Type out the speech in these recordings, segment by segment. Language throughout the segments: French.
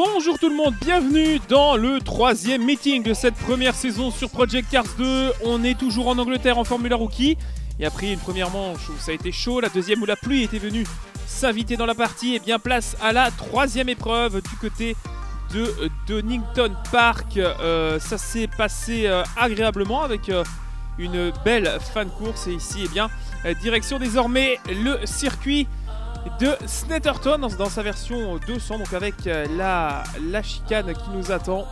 Bonjour tout le monde, bienvenue dans le troisième meeting de cette première saison sur Project Cars 2. On est toujours en Angleterre en Formula Rookie. Et après une première manche où ça a été chaud, la deuxième où la pluie était venue s'inviter dans la partie, et bien place à la troisième épreuve du côté de Donington Park. Euh, ça s'est passé euh, agréablement avec euh, une belle fin de course. Et ici, eh bien, direction désormais le circuit de Snetterton dans, sa version 200, donc avec la, chicane qui nous attend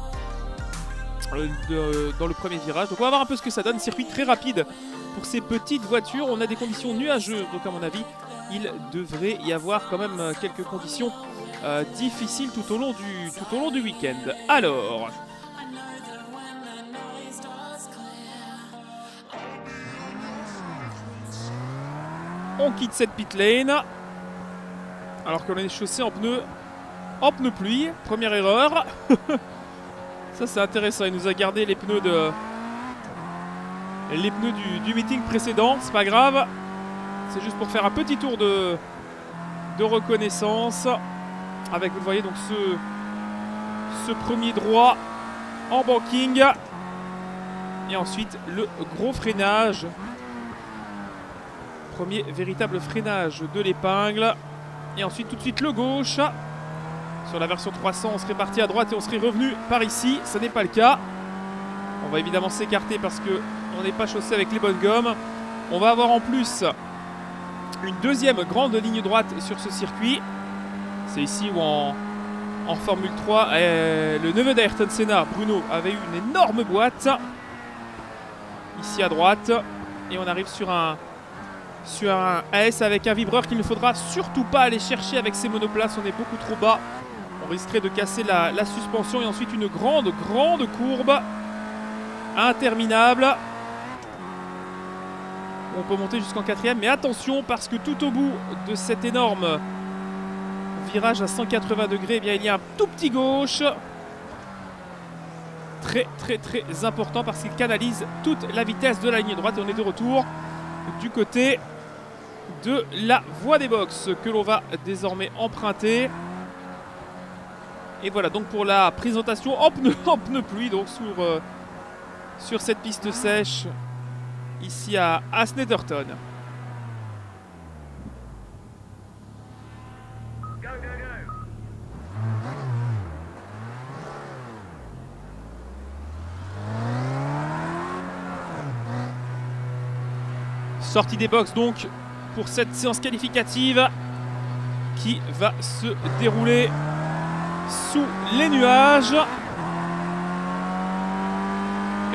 dans le premier virage. Donc on va voir un peu ce que ça donne. Circuit très rapide pour ces petites voitures. On a des conditions nuageuses, donc à mon avis, il devrait y avoir quand même euh, quelques conditions euh, difficiles tout au long du, tout au long du week-end. Alors. On quitte cette pit lane. Alors qu'on est chaussé en pneus en pneus pluie. Première erreur. Ça c'est intéressant. Il nous a gardé les pneus de les pneus du, du meeting précédent. C'est pas grave. C'est juste pour faire un petit tour de de reconnaissance. Avec vous le voyez donc ce ce premier droit en banking. Et ensuite le gros freinage. Premier véritable freinage de l'épingle. Et ensuite tout de suite le gauche. Sur la version 300, on serait parti à droite et on serait revenu par ici. Ce n'est pas le cas. On va évidemment s'écarter parce que on n'est pas chaussé avec les bonnes gommes. On va avoir en plus une deuxième grande ligne droite sur ce circuit. C'est ici où en, Formule 3, euh, le neveu d'Ayrton Senna, Bruno, avait eu une énorme boîte. Ici à droite. Et on arrive sur un, sur avec un vibreur qu'il ne faudra surtout pas aller chercher avec ses monoplaces. On est beaucoup trop bas. On risquerait de casser la suspension et ensuite une grande, grande courbe interminable. On peut monter jusqu'en quatrième, mais attention parce que tout au bout de cet énorme virage à 180 degrés, eh bien, il y a un tout petit gauche. Très, très, très important parce qu'il canalise toute la vitesse de la ligne droite et on est de retour du côté de la voie des box que l'on va désormais emprunter. Et voilà donc pour la présentation en pneu, en pluie donc euh, sur cette piste sèche ici à, à Snetterton. Sortie des box donc pour cette séance qualificative qui va se dérouler sous les nuages.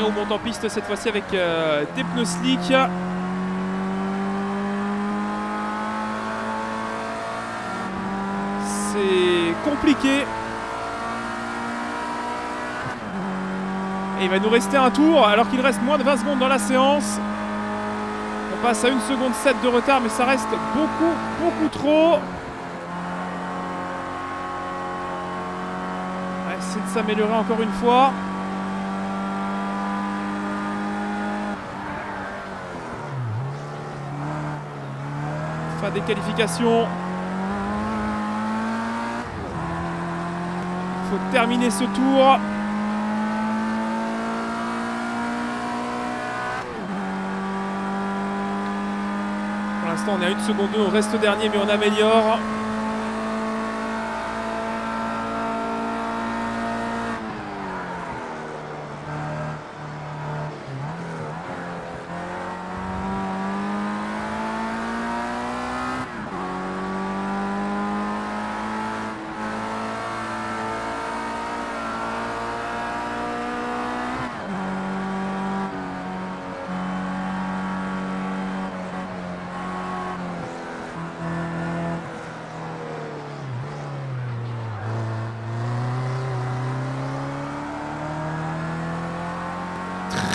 Et on monte en piste cette fois-ci avec euh, des pneus slick. C'est compliqué. Et il va nous rester un tour alors qu'il reste moins de 20 secondes dans la séance. On passe à 1 seconde 7 de retard, mais ça reste beaucoup, beaucoup trop. On va essayer de s'améliorer encore une fois. Fin des qualifications. Il faut terminer ce tour. Pour l'instant, on est à 1 seconde 2, on reste dernier, mais on améliore.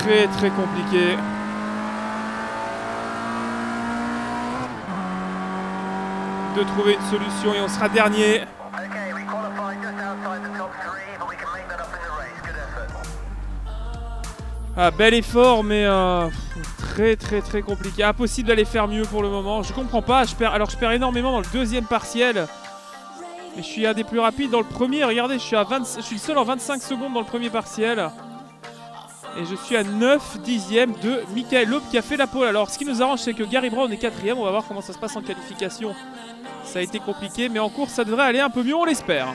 Très très compliqué. de trouver une solution et on sera dernier. Ah, bel effort, mais euh, très très très compliqué. Impossible d'aller faire mieux pour le moment. Je comprends pas. Je perds, alors je perds énormément dans le deuxième partiel. Mais je suis un des plus rapides dans le premier. Regardez, je suis, à 20, je suis seul en 25 secondes dans le premier partiel. Et je suis à 9 dixièmes de Michael Loeb qui a fait la pole. Alors ce qui nous arrange c'est que Gary Brown est quatrième. On va voir comment ça se passe en qualification. Ça a été compliqué mais en course ça devrait aller un peu mieux on l'espère.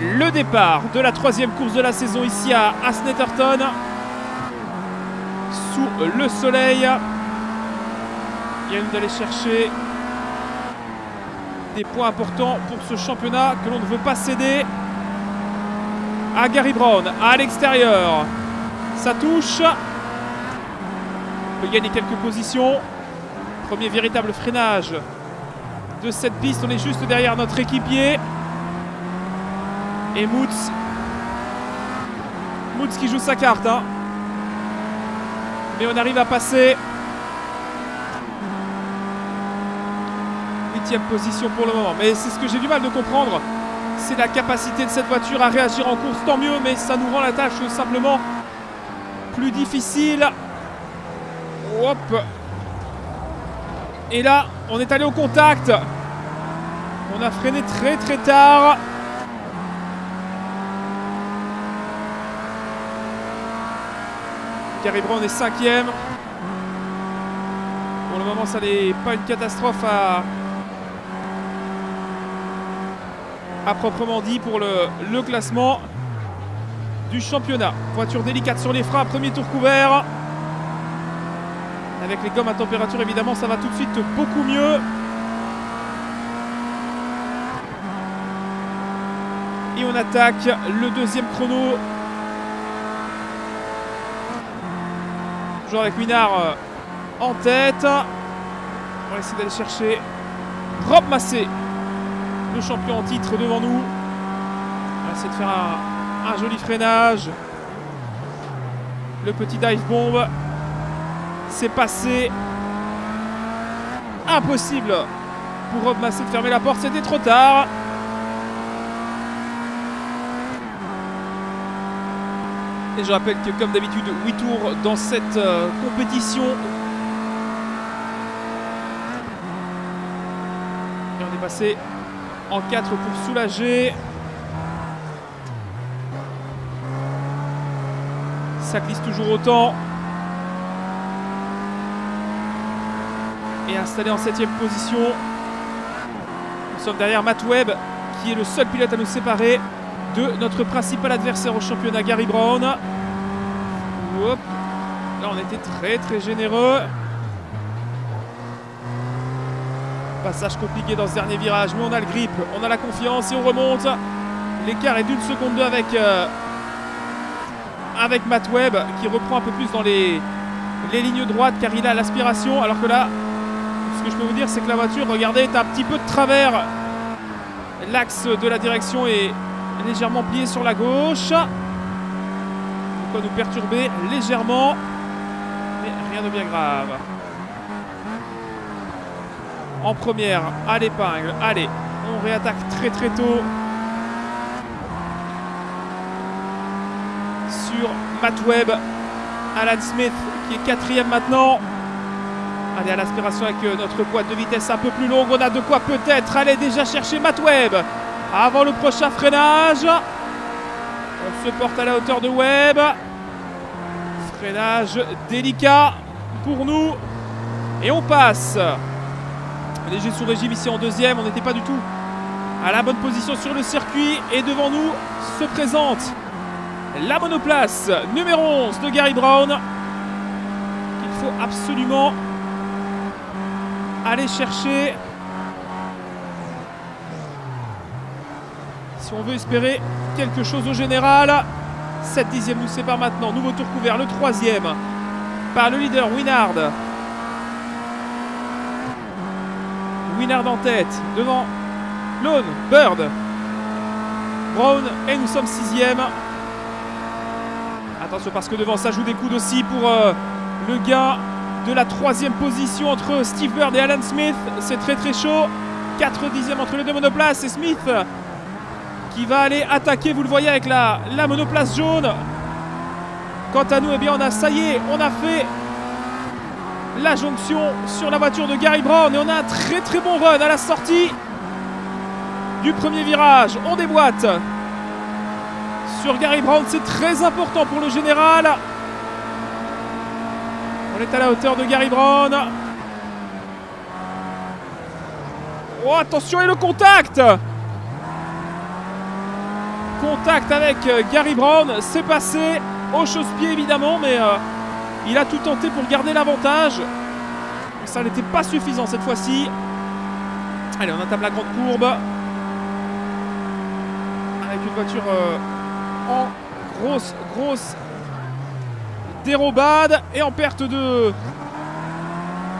Le départ de la troisième course de la saison ici à Asnetterton le soleil. Il vient d'aller chercher des points importants pour ce championnat que l'on ne veut pas céder à Gary Brown à l'extérieur. Ça touche. On peut gagner quelques positions. Premier véritable freinage de cette piste. On est juste derrière notre équipier. Et Moots. Moots qui joue sa carte. Hein. Mais on arrive à passer. Huitième position pour le moment. Mais c'est ce que j'ai du mal de comprendre. C'est la capacité de cette voiture à réagir en course. Tant mieux, mais ça nous rend la tâche simplement plus difficile. Hop. Et là, on est allé au contact. On a freiné très très tard. Gary Brown est cinquième. Pour le moment, ça n'est pas une catastrophe à, à proprement dit pour le, classement du championnat. Voiture délicate sur les freins, premier tour couvert. Avec les gommes à température, évidemment, ça va tout de suite beaucoup mieux. Et on attaque le deuxième chrono Toujours avec Winard euh, en tête. On va essayer d'aller chercher Rob Massé, le champion en titre devant nous. On va essayer de faire un, joli freinage. Le petit dive bomb. C'est passé. Impossible pour Rob Massé de fermer la porte. C'était trop tard. Et je rappelle que comme d'habitude, 8 tours dans cette euh, compétition. Et on est passé en 4 pour soulager. Ça glisse toujours autant. Et installé en 7 position. Nous sommes derrière Matt Webb, qui est le seul pilote à nous séparer de notre principal adversaire au championnat, Gary Brown. Là, on était très très généreux. Passage compliqué dans ce dernier virage, mais on a le grip, on a la confiance et on remonte. L'écart est d'une seconde deux avec, euh, avec Matt Webb qui reprend un peu plus dans les, les lignes droites car il a l'aspiration. Alors que là, ce que je peux vous dire, c'est que la voiture, regardez, est un petit peu de travers. L'axe de la direction est, légèrement plié sur la gauche. Pourquoi nous perturber légèrement. Mais rien de bien grave. En première, à l'épingle. Allez, on réattaque très très tôt. Sur Matt Webb. Alan Smith qui est quatrième maintenant. Allez à l'aspiration avec euh, notre boîte de vitesse un peu plus longue. On a de quoi peut-être aller déjà chercher Matt Webb avant le prochain freinage. On se porte à la hauteur de Webb. Freinage délicat pour nous. Et on passe. Léger sous régime ici en deuxième. On n'était pas du tout à la bonne position sur le circuit. Et devant nous se présente la monoplace numéro 11 de Gary Brown. Il faut absolument aller chercher si on veut espérer quelque chose au général. 7 dixièmes nous sépare maintenant. Nouveau tour couvert, le troisième par le leader Winard. Winard en tête devant Lone, Bird. Brown et nous sommes sixième. Attention parce que devant ça joue des coups aussi pour euh, le gain de la troisième position entre Steve Bird et Alan Smith. C'est très très chaud. 4 dixièmes entre les deux monoplaces et Smith qui va aller attaquer, vous le voyez avec la, la monoplace jaune. Quant à nous, eh bien, on a, ça y est, on a fait la jonction sur la voiture de Gary Brown et on a un très très bon run à la sortie du premier virage. On déboîte sur Gary Brown, c'est très important pour le général. On est à la hauteur de Gary Brown. Oh attention et le contact Contact avec euh, Gary Brown, c'est passé au chausse-pied évidemment, mais euh, il a tout tenté pour garder l'avantage. Ça n'était pas suffisant cette fois-ci. Allez, on entame la grande courbe. Avec une voiture euh, en grosse, grosse dérobade et en perte de...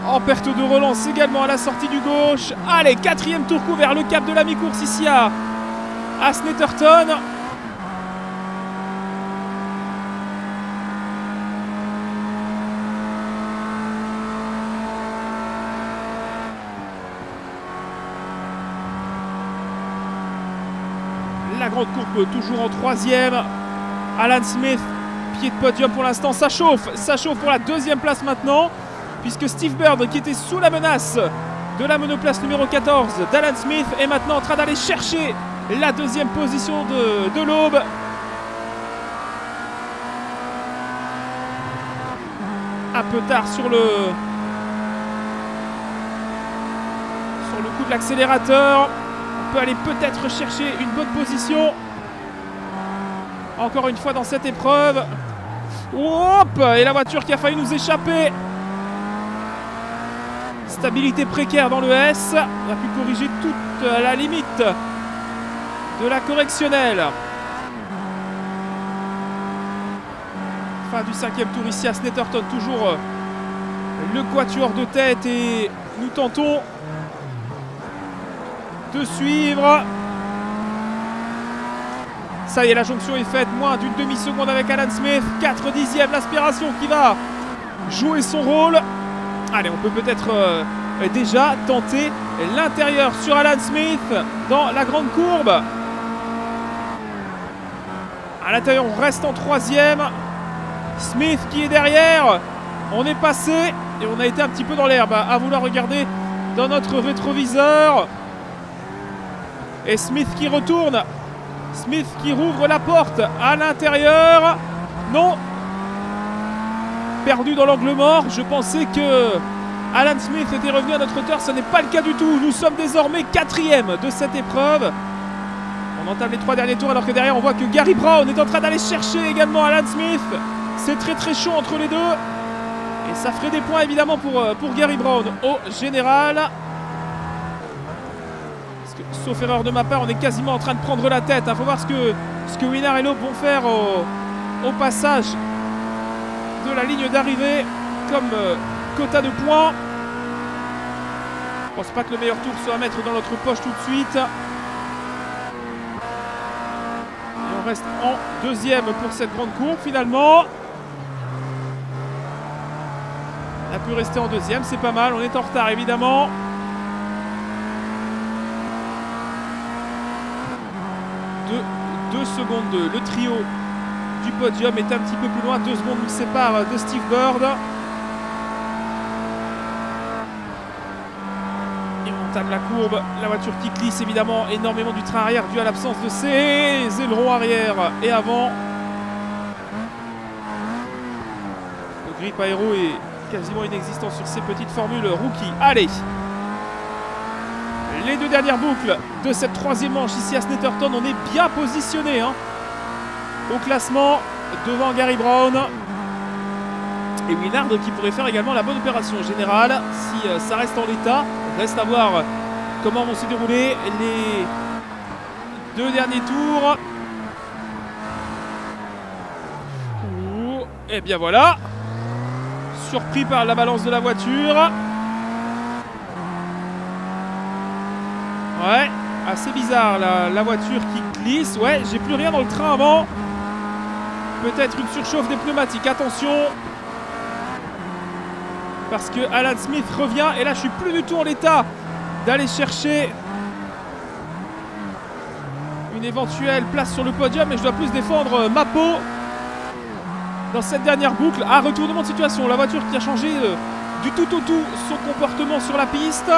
En perte de relance également à la sortie du gauche. Allez, quatrième tour couvert, le cap de la mi-course ici à, à Snetterton. La grande courbe toujours en troisième. Alan Smith, pied de podium pour l'instant, ça chauffe. Ça chauffe pour la deuxième place maintenant. Puisque Steve Bird, qui était sous la menace de la monoplace numéro 14 d'Alan Smith, est maintenant en train d'aller chercher la deuxième position de, de l'aube. Un peu tard sur le, sur le coup de l'accélérateur. On peut aller peut-être chercher une bonne position. Encore une fois dans cette épreuve. Hop Et la voiture qui a failli nous échapper. Stabilité précaire dans le S. On a pu corriger toute la limite de la correctionnelle. Fin du cinquième tour ici à Snetterton. Toujours le quatuor de tête et nous tentons de suivre. Ça y est, la jonction est faite. Moins d'une demi-seconde avec Alan Smith. 4 dixièmes, l'aspiration qui va jouer son rôle. Allez, on peut peut-être euh, déjà tenter l'intérieur sur Alan Smith dans la grande courbe. À l'intérieur, on reste en troisième. Smith qui est derrière. On est passé et on a été un petit peu dans l'herbe à vouloir regarder dans notre rétroviseur. Et Smith qui retourne. Smith qui rouvre la porte à l'intérieur. Non. Perdu dans l'angle mort. Je pensais que Alan Smith était revenu à notre hauteur. Ce n'est pas le cas du tout. Nous sommes désormais quatrième de cette épreuve. On entame les trois derniers tours alors que derrière on voit que Gary Brown est en train d'aller chercher également Alan Smith. C'est très très chaud entre les deux. Et ça ferait des points évidemment pour, euh, pour Gary Brown au général. sauf erreur de ma part, on est quasiment en train de prendre la tête. Il faut voir ce que, ce que Winner et Loeb vont faire au, passage de la ligne d'arrivée comme euh, quota de points. Je pense pas que le meilleur tour soit à mettre dans notre poche tout de suite. Reste en deuxième pour cette grande courbe finalement. On a pu rester en deuxième, c'est pas mal. On est en retard évidemment. Deux, secondes. Le trio du podium est un petit peu plus loin. Deux secondes nous séparent de Steve Bird. La courbe, la voiture qui glisse évidemment énormément du train arrière dû à l'absence de ses ailerons arrière et avant. Le grip aéro est quasiment inexistant sur ces petites formules rookie. Allez Les deux dernières boucles de cette troisième manche ici à Snetterton, on est bien positionné hein, au classement devant Gary Brown et Winard qui pourrait faire également la bonne opération générale si euh, ça reste en l'état. Reste à voir comment vont se dérouler les deux derniers tours. et bien voilà. Surpris par la balance de la voiture. Ouais. Assez bizarre la, voiture qui glisse. Ouais, j'ai plus rien dans le train avant. Peut-être une surchauffe des pneumatiques. Attention. Parce que Alan Smith revient. Et là, je suis plus du tout en l'état d'aller chercher une éventuelle place sur le podium. Mais je dois plus défendre euh, ma peau dans cette dernière boucle. Ah, retournement de situation. La voiture qui a changé euh, du tout au tout son comportement sur la piste.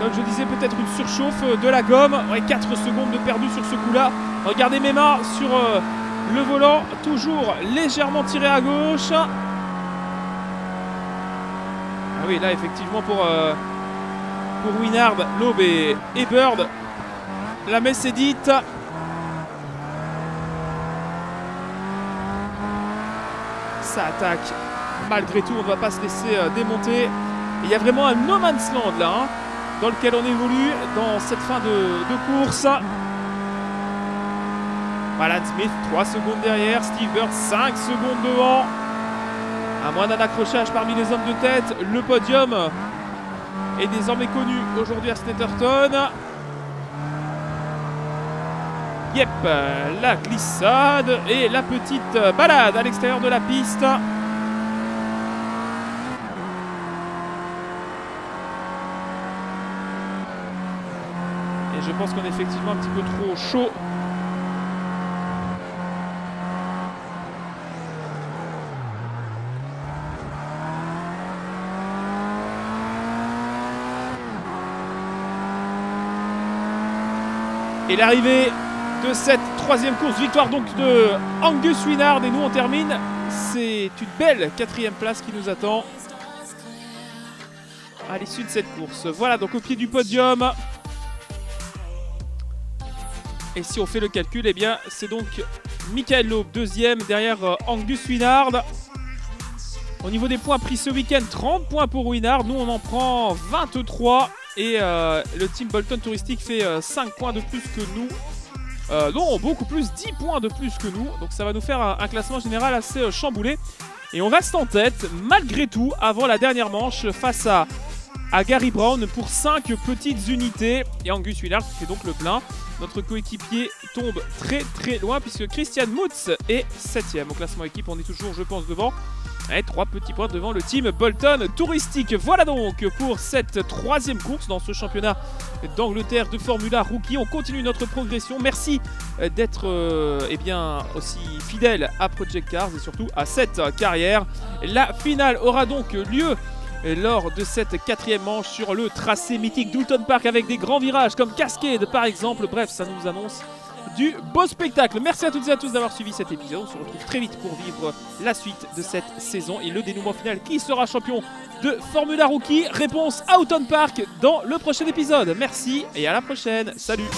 Comme je disais, peut-être une surchauffe de la gomme. Ouais, 4 secondes de perdu sur ce coup-là. Regardez mes mains sur euh, le volant, toujours légèrement tiré à gauche. Là, effectivement, pour, euh, pour Winard, Loeb et, Bird, la messe est dite. Ça attaque. Malgré tout, on ne va pas se laisser euh, démonter. Il y a vraiment un no man's land là. Hein dans lequel on évolue dans cette fin de, course. Alan Smith 3 secondes derrière, Steve Bird 5 secondes devant. À moins d'un accrochage parmi les hommes de tête, le podium est désormais connu aujourd'hui à Snetterton. Yep, la glissade et la petite balade à l'extérieur de la piste. je pense qu'on est effectivement un petit peu trop chaud. Et l'arrivée de cette troisième course, victoire donc de Angus Winard et nous on termine. C'est une belle quatrième place qui nous attend à l'issue de cette course. Voilà donc au pied du podium, et si on fait le calcul, eh bien, c'est donc Michael Loeb, deuxième, derrière euh, Angus Winard. Au niveau des points pris ce week-end, 30 points pour Winard. Nous, on en prend 23. Et euh, le team Bolton Touristique fait 5 euh, points de plus que nous. non, beaucoup plus, 10 points de plus que nous. Donc ça va nous faire un, classement général assez chamboulé. Et on reste en tête, malgré tout, avant la dernière manche, face à, Gary Brown pour 5 petites unités. Et Angus Winard qui fait donc le plein. Notre coéquipier tombe très très loin puisque Christian Mutz est 7ème au classement équipe. On est toujours, je pense, devant. Et trois petits points devant le team Bolton Touristique. Voilà donc pour cette troisième course dans ce championnat d'Angleterre de Formula Rookie. On continue notre progression. Merci d'être euh, eh bien, aussi fidèle à Project Cars et surtout à cette carrière. La finale aura donc lieu lors de cette quatrième manche sur le tracé mythique d'Oulton Park avec des grands virages comme Cascade par exemple. Bref, ça nous annonce du beau spectacle. Merci à toutes et à tous d'avoir suivi cet épisode. On se retrouve très vite pour vivre la suite de cette saison et le dénouement final. Qui sera champion de Formula Rookie Réponse à Park dans le prochain épisode. Merci et à la prochaine. Salut